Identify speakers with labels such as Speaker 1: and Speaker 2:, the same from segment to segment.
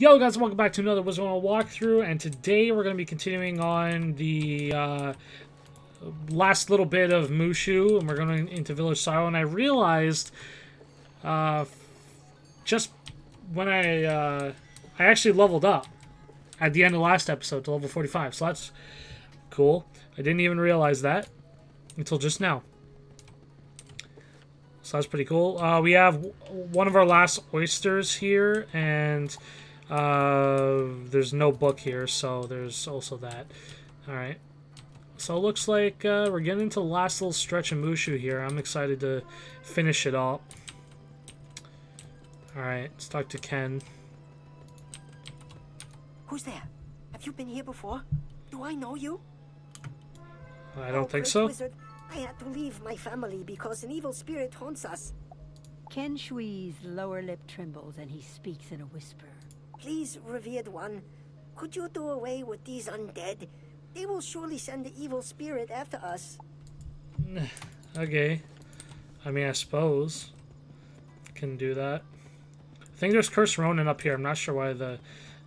Speaker 1: Yo guys, welcome back to another Wizard walkthrough, and today we're going to be continuing on the uh, last little bit of MooShu, and we're going into Village Sorrow, and I realized uh, just when I, uh, I actually leveled up at the end of last episode to level 45, so that's cool. I didn't even realize that until just now. So that's pretty cool. Uh, we have one of our last oysters here, and uh, there's no book here, so there's also that. Alright. So it looks like uh, we're getting into the last little stretch of MooShu here. I'm excited to finish it all. Alright, let's talk to Ken.
Speaker 2: Who's there? Have you been here before? Do I know you?
Speaker 1: I don't
Speaker 2: Oh,
Speaker 1: think so.
Speaker 2: Wizard, I had to leave my family because an evil spirit haunts us.
Speaker 3: Ken Shui's lower lip trembles and he speaks in a whisper.
Speaker 2: Please, revered one, could you do away with these undead? They will surely send the evil spirit after us.
Speaker 1: Okay. I mean, I suppose. Can do that. I think there's Curse Ronin up here. I'm not sure why the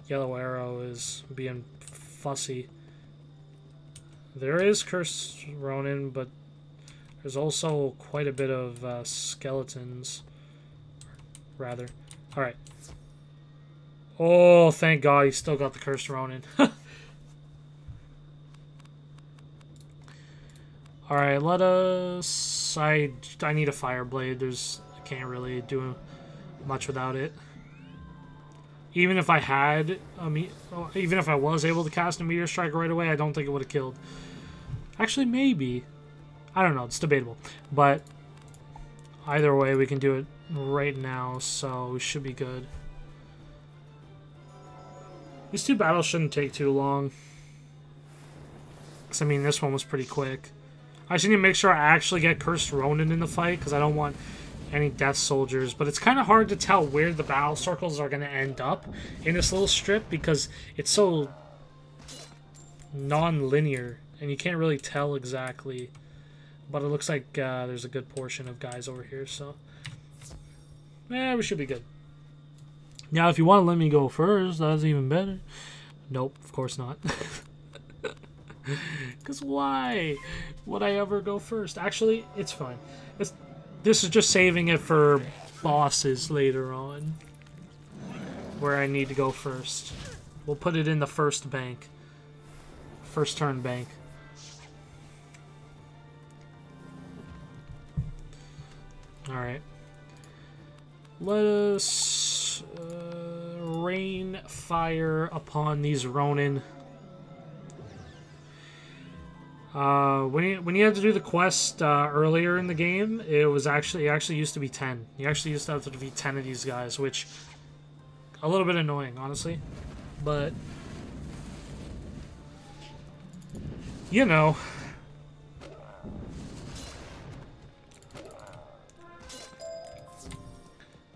Speaker 1: yellow arrow is being fussy. There is Curse Ronin, but there's also quite a bit of uh, skeletons. Rather. Alright. Oh, thank God, he still got the Cursed Ronin. Alright, let us... I, I need a fire blade. There's... I can't really do much without it. Even if I had... a me even if I was able to cast a Meteor Strike right away, I don't think it would have killed. Actually, maybe. I don't know. It's debatable. But... Either way, we can do it right now, so we should be good. These two battles shouldn't take too long. Because, I mean, this one was pretty quick. I just need to make sure I actually get Cursed Ronin in the fight, because I don't want any Death Soldiers. But it's kind of hard to tell where the battle circles are going to end up in this little strip, because it's so non-linear, and you can't really tell exactly. But it looks like uh, there's a good portion of guys over here, so... Yeah, we should be good. Now, if you want to let me go first, that's even better. Nope, of course not. Because why would I ever go first? Actually, it's fine. It's, this is just saving it for bosses later on. Where I need to go first. We'll put it in the first bank. First turn bank. Alright. Let us uh, rain fire upon these Ronin. Uh, when you when you had to do the quest uh, earlier in the game, it was actually it actually used to be ten. You actually used to have to defeat ten of these guys, which a little bit annoying, honestly, but you know.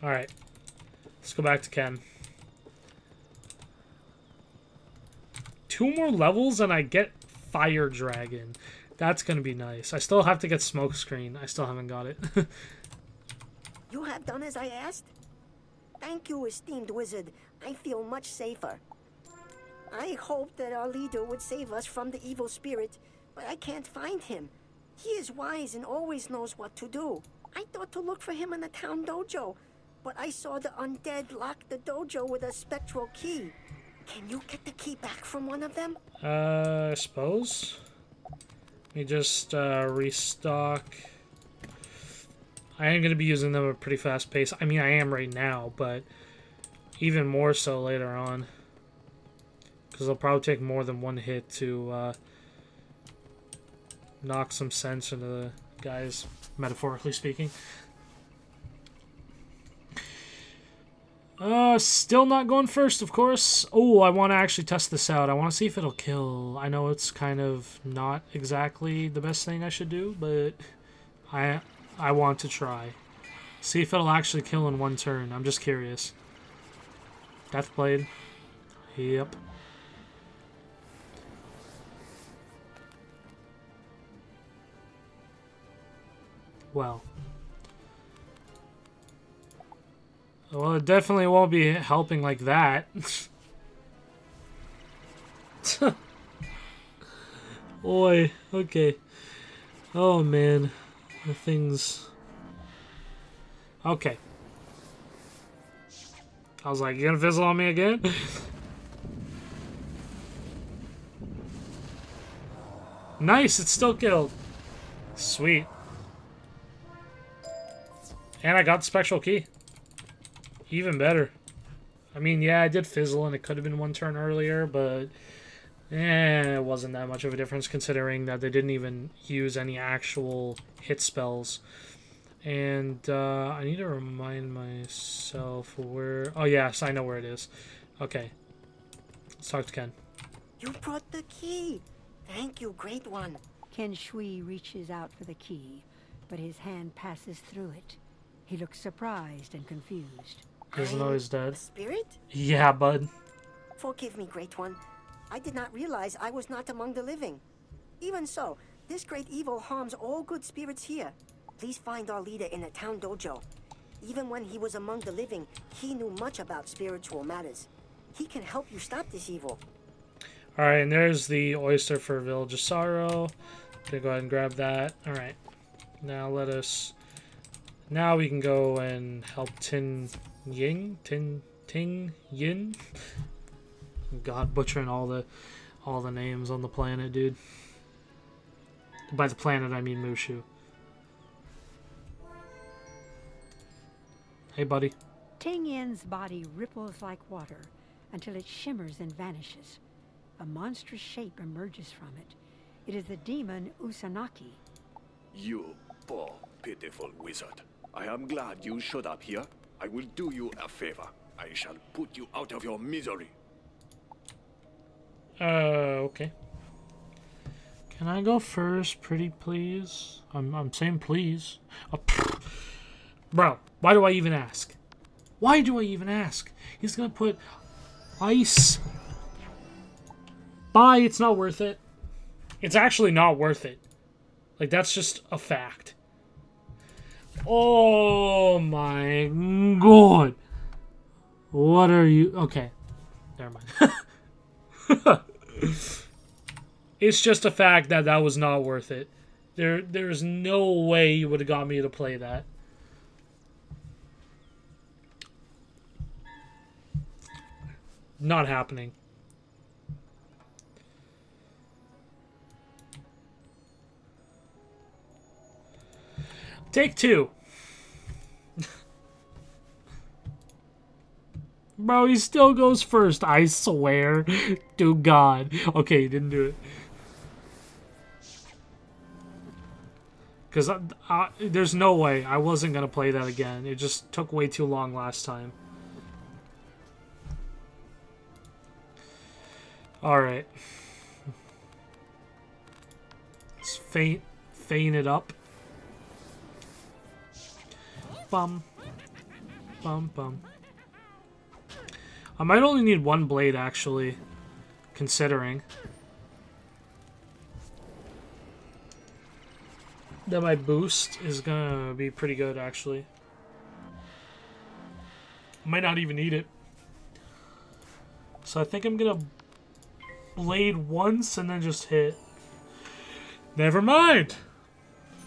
Speaker 1: All right, go back to Ken. Two more levels and I get Fire Dragon. That's gonna be nice. I still have to get Smokescreen. I still haven't got it.
Speaker 2: You have done as I asked? Thank you, esteemed wizard. I feel much safer. I hoped that our leader would save us from the evil spirit, but I can't find him. He is wise and always knows what to do. I thought to look for him in the town dojo, but I saw the undead lock the dojo with a spectral key. Can you get the key back from one of them?
Speaker 1: uh, I suppose. Let me just uh, restock. I am going to be using them at a pretty fast pace. I mean, I am right now, but even more so later on. Because it'll probably take more than one hit to uh, knock some sense into the guys, metaphorically speaking. Uh, still not going first, of course. Oh, I want to actually test this out. I want to see if it'll kill. I know it's kind of not exactly the best thing I should do, but I I want to try. See if it'll actually kill in one turn. I'm just curious. Deathblade. Yep. Well. Well, it definitely won't be helping like that. Boy, okay. Oh man, the things. Okay. I was like, you gonna fizzle on me again? nice, it's still killed. Sweet. And I got the spectral key. Even better. I mean, yeah, I did fizzle and it could have been one turn earlier, but eh, it wasn't that much of a difference considering that they didn't even use any actual hit spells. And uh, I need to remind myself where... Oh, yes, I know where it is. Okay. Let's talk to Ken.
Speaker 2: You brought the key. Thank you, great one.
Speaker 3: Ken Shui reaches out for the key, but his hand passes through it. He looks surprised and confused.
Speaker 2: I'm
Speaker 1: he's dead.
Speaker 2: Spirit?
Speaker 1: Yeah, bud.
Speaker 2: Forgive me, Great One. I did not realize I was not among the living. Even so, this great evil harms all good spirits here. Please find our leader in the town dojo. Even when he was among the living, he knew much about spiritual matters. He can help you stop this evil.
Speaker 1: Alright, and there's the oyster for Village of Sorrow. Gonna go ahead and grab that. Alright. Now let us... Now we can go and help Tin Ying? Ting, Ting Yin? God, butchering all the all the names on the planet, dude. By the planet, I mean MooShu. Hey, buddy.
Speaker 3: Ting Yin's body ripples like water until it shimmers and vanishes. A monstrous shape emerges from it. It is the demon Usanaki.
Speaker 4: You poor, pitiful wizard. I am glad you showed up here. I will do you a favor. I shall put you out of your misery.
Speaker 1: Uh, okay. Can I go first, pretty please? I'm, I'm saying please. Oh. Bro, why do I even ask? Why do I even ask? He's gonna put ice. Bye, it's not worth it. It's actually not worth it. Like, that's just a fact. Oh my god. What are you? Okay. Never mind. it's just a fact that that was not worth it. There, there's no way you would have got me to play that. Not happening. Take two. Bro, he still goes first, I swear to God. Okay, he didn't do it. Because uh, uh, there's no way I wasn't going to play that again. It just took way too long last time. Alright. Let's feign, feign it up. Bum. Bum, bum. I might only need one blade, actually, considering. That my boost is gonna be pretty good, actually. I might not even need it. So I think I'm gonna blade once and then just hit. Never mind!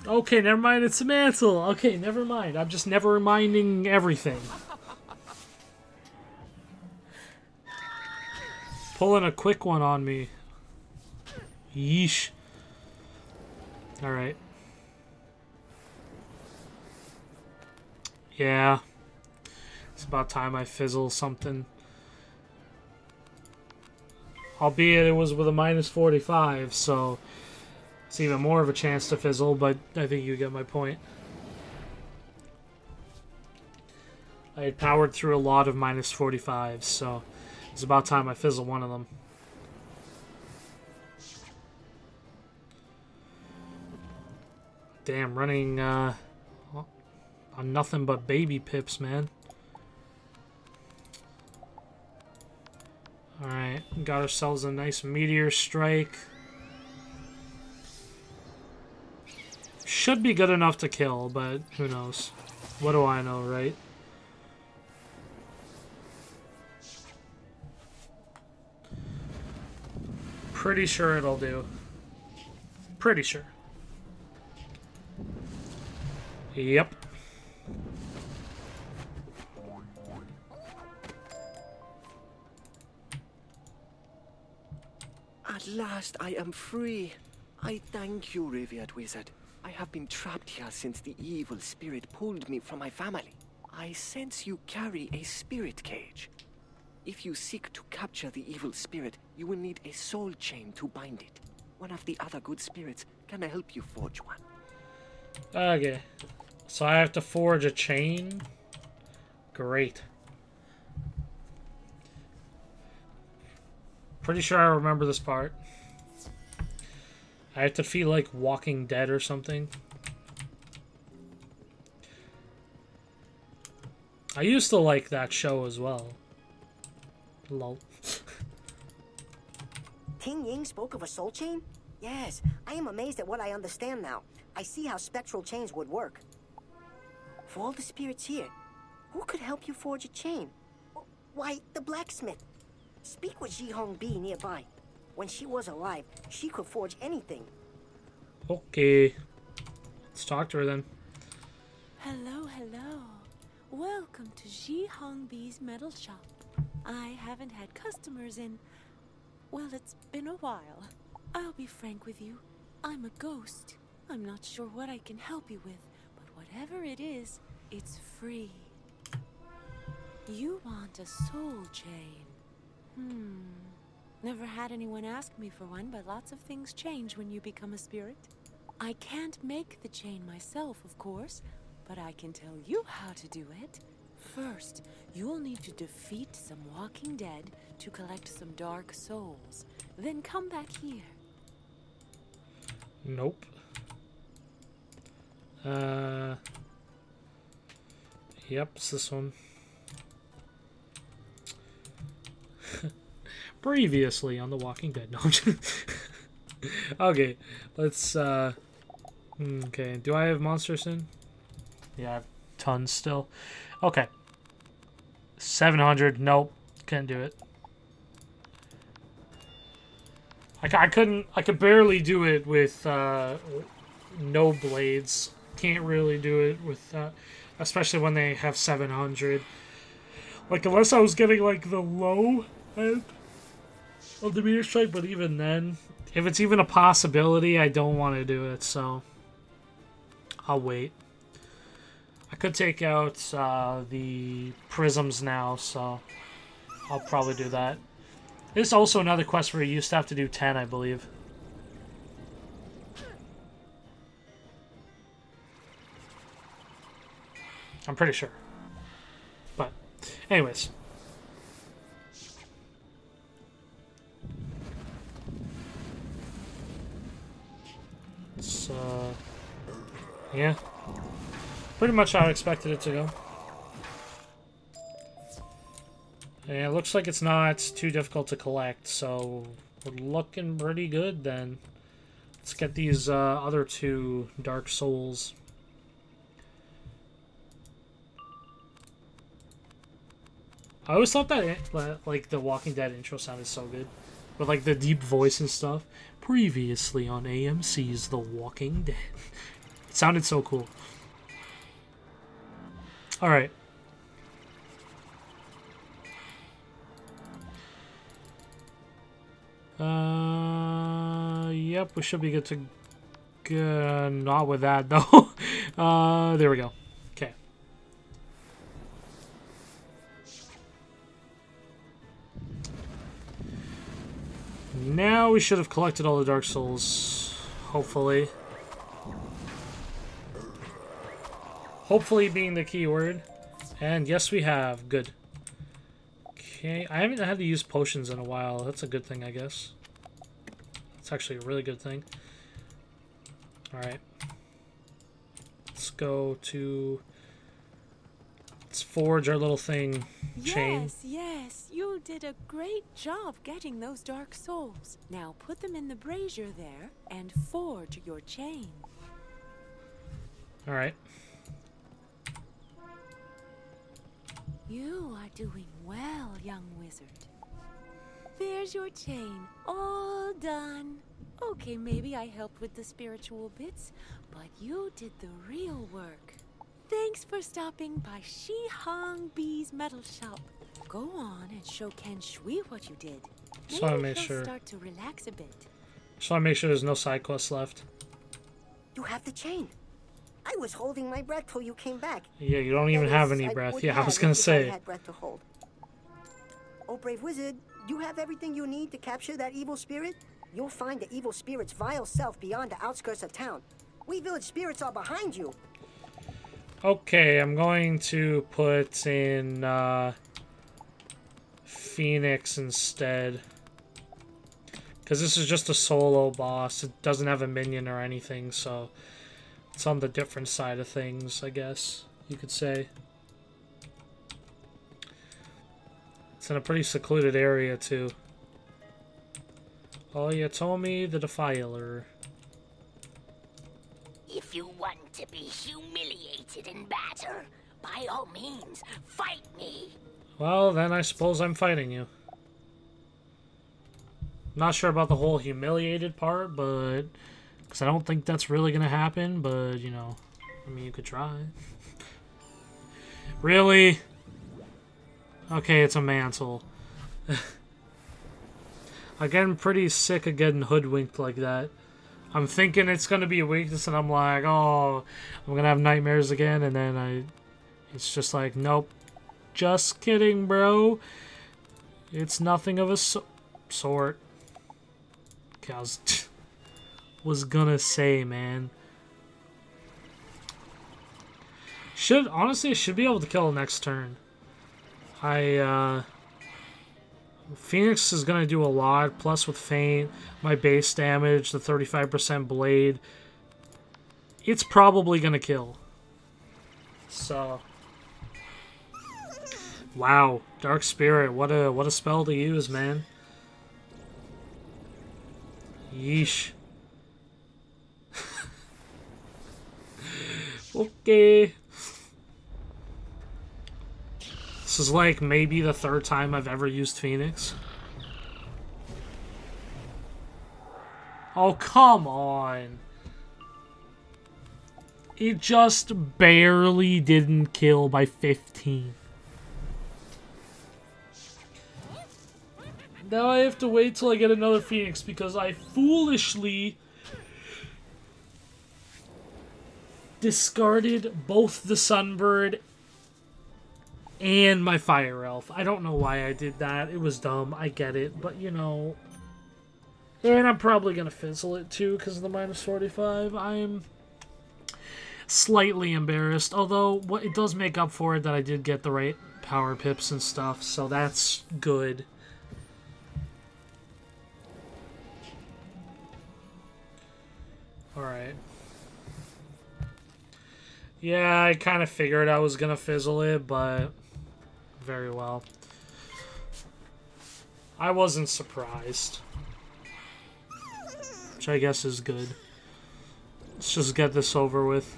Speaker 1: Okay, never mind, it's a mantle. Okay, never mind. I'm just never reminding everything. Pulling a quick one on me. Yeesh. Alright. Yeah. It's about time I fizzle something. Albeit it was with a minus 45, so it's even more of a chance to fizzle, but I think you get my point. I had powered through a lot of minus 45s, so it's about time I fizzle one of them. Damn, running uh, on nothing but baby pips, man. Alright, got ourselves a nice meteor strike. Should be good enough to kill, but who knows. What do I know, right? Pretty sure it'll do. Pretty sure. Yep.
Speaker 4: At last I am free. I thank you, revered wizard. I have been trapped here since the evil spirit pulled me from my family. I sense you carry a spirit cage. If you seek to capture the evil spirit, you will need a soul chain to bind it. One of the other good spirits can help you forge one.
Speaker 1: Okay. So I have to forge a chain? Great. Pretty sure I remember this part. I have to feel like Walking Dead or something. I used to like that show as well. Lol.
Speaker 2: Ting Ying spoke of a soul chain? Yes, I am amazed at what I understand now. I see how spectral chains would work. For all the spirits here, who could help you forge a chain? Why, the blacksmith. Speak with Ji Hong Bi nearby. When she was alive, she could forge anything.
Speaker 1: Okay. Let's talk to her then.
Speaker 5: Hello, hello. Welcome to Ji Hong Bi's metal shop. I haven't had customers in. Well, it's been a while. I'll be frank with you. I'm a ghost. I'm not sure what I can help you with, but whatever it is, it's free. You want a soul chain. Hmm. Never had anyone ask me for one, but lots of things change when you become a spirit. I can't make the chain myself, of course, but I can tell you how to do it. First, you'll need to defeat some walking dead to collect some dark souls. Then come back here.
Speaker 1: Nope. Uh. Yep, it's this one. Previously on The Walking Dead. No, okay, let's. uh... Okay, do I have monsters in? Yeah, I have tons still. Okay. 700. Nope, can't do it. i couldn't. I could barely do it with uh, no blades. Can't really do it with, uh, especially when they have 700. Like unless I was getting like the low end of the meteor strike, but even then, if it's even a possibility, I don't want to do it. So I'll wait. I could take out uh, the prisms now, so I'll probably do that. There's also another quest where you used to have to do 10, I believe. I'm pretty sure. But, anyways. Yeah. Pretty much how I expected it to go. And it looks like it's not too difficult to collect, so we're looking pretty good then. Let's get these uh, other two Dark Souls. I always thought that, uh, like, the Walking Dead intro sounded so good. With, like, the deep voice and stuff. Previously on AMC's The Walking Dead. it sounded so cool. Alright. Uh, yep, we should be good to go. Not with that, though. uh, there we go. Okay. Now we should have collected all the Dark Souls. Hopefully. Hopefully being the key word. And yes, we have. Good. Okay, I haven't had to use potions in a while. That's a good thing, I guess. It's actually a really good thing. Alright. Let's go to... Let's forge our little thing. Chain.
Speaker 5: Yes, yes, you did a great job getting those dark souls. Now put them in the brazier there and forge your chain.
Speaker 1: Alright.
Speaker 5: You are doing well, young wizard. There's your chain, all done. Okay, maybe I helped with the spiritual bits, but you did the real work. Thanks for stopping by Ji Hong Bi's metal shop. Go on and show Ken Shui what you did.
Speaker 1: Just wanna make
Speaker 5: he'll
Speaker 1: sure.
Speaker 5: start to relax a bit.
Speaker 1: Just want to make sure there's no side quests left.
Speaker 2: You have the chain. I was holding my breath till you came back.
Speaker 1: Yeah, you don't even
Speaker 2: That
Speaker 1: have
Speaker 2: is,
Speaker 1: any
Speaker 2: I
Speaker 1: breath.
Speaker 2: would
Speaker 1: Yeah, I was gonna
Speaker 2: if I
Speaker 1: say.
Speaker 2: had breath to hold. Oh, brave wizard, you have everything you need to capture that evil spirit? You'll find the evil spirit's vile self beyond the outskirts of town. We village spirits are behind you.
Speaker 1: Okay, I'm going to put in uh, Phoenix instead. Because this is just a solo boss. It doesn't have a minion or anything, so it's on the different side of things, I guess you could say. It's in a pretty secluded area, too. Oh, you told me the Defiler.
Speaker 6: If you want to be humiliated in battle, by all means, fight me.
Speaker 1: Well, then I suppose I'm fighting you. Not sure about the whole humiliated part, but because I don't think that's really gonna happen. But you know, I mean, you could try. really? Okay, it's a mantle. I'm getting pretty sick of getting hoodwinked like that. I'm thinking it's gonna be a weakness, and I'm like, oh, I'm gonna have nightmares again, and then I, it's just like, nope, just kidding, bro. It's nothing of a so- sort. I was, gonna say, man. Should honestly, should be able to kill next turn. I uh, Phoenix is gonna do a lot. Plus with Feint, my base damage, the 35% blade. It's probably gonna kill. So. Wow, Dark Spirit, what a what a spell to use, man. Yeesh. Okay. This is like maybe the third time I've ever used Phoenix. Oh, come on. It just barely didn't kill by 15. Now I have to wait till I get another Phoenix because I foolishly discarded both the Sunbird and my Fire Elf. I don't know why I did that. It was dumb. I get it. But, you know... And I'm probably going to fizzle it too because of the minus 45. I'm slightly embarrassed. Although, what it does make up for it that I did get the right power pips and stuff. So that's good. Alright. Yeah, I kind of figured I was going to fizzle it, but very well. I wasn't surprised. Which I guess is good. Let's just get this over with.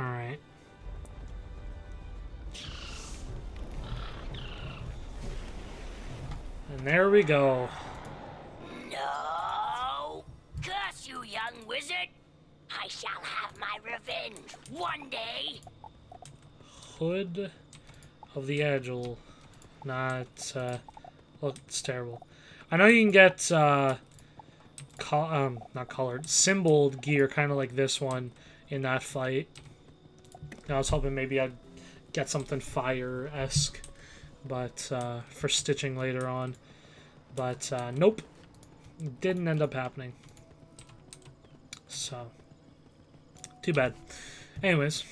Speaker 1: Alright. And there we go.
Speaker 6: One day.
Speaker 1: Hood of the Agile. Not, uh, look, it's terrible. I know you can get, uh, um, not colored, symboled gear, kind of like this one in that fight. I was hoping maybe I'd get something fire-esque, but, uh, for stitching later on. But, uh, nope. Didn't end up happening. So, too bad. Anyways,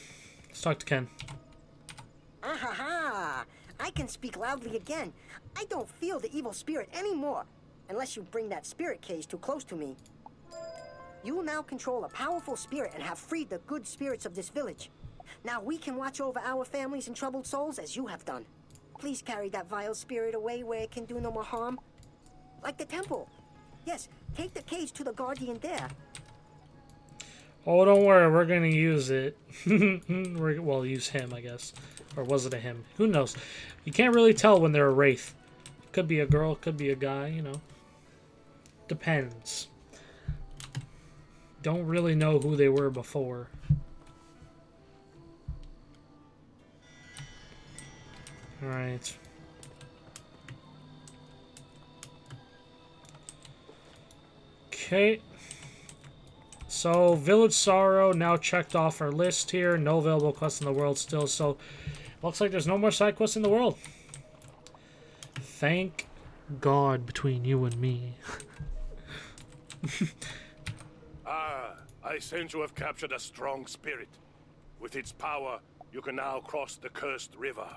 Speaker 1: let's talk to Ken.
Speaker 2: Ah ha ha! I can speak loudly again. I don't feel the evil spirit anymore, unless you bring that spirit cage too close to me. You now control a powerful spirit and have freed the good spirits of this village. Now we can watch over our families and troubled souls as you have done. Please carry that vile spirit away where it can do no more harm. Like the temple. Yes, take the cage to the guardian there.
Speaker 1: Oh, don't worry, we're gonna use it. we're, well, use him, I guess. Or was it a him? Who knows? You can't really tell when they're a wraith. Could be a girl, could be a guy, you know. Depends. Don't really know who they were before. Alright. Okay. So, Village Sorrow now checked off our list here. No available quests in the world still, so looks like there's no more side quests in the world. Thank God between you and me.
Speaker 7: Ah, I sense you have captured a strong spirit. With its power, you can now cross the Cursed River.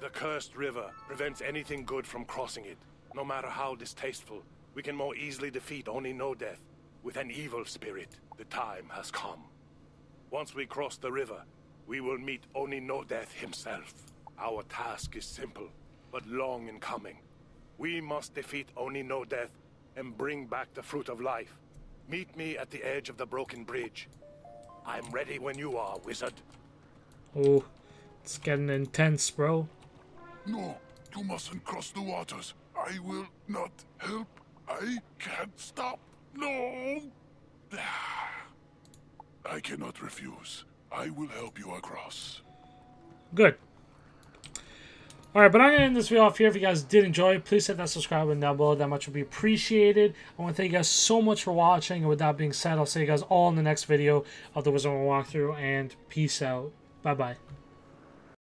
Speaker 7: The Cursed River prevents anything good from crossing it. No matter how distasteful, we can more easily defeat Oni No Death. With an evil spirit, the time has come. Once we cross the river, we will meet Oni No Death himself. Our task is simple, but long in coming. We must defeat Oni No Death and bring back the Fruit of Life. Meet me at the edge of the broken bridge. I'm ready when you are, wizard.
Speaker 1: Oh, it's getting intense, bro.
Speaker 8: No, you mustn't cross the waters. I will not help. I can't stop. No! I cannot refuse. I will help you across.
Speaker 1: Good. Alright, but I'm going to end this video off here. If you guys did enjoy, please hit that subscribe button down below. That much would be appreciated. I want to thank you guys so much for watching. And with that being said, I'll see you guys all in the next video of the Wizard Walkthrough. And peace out. Bye-bye.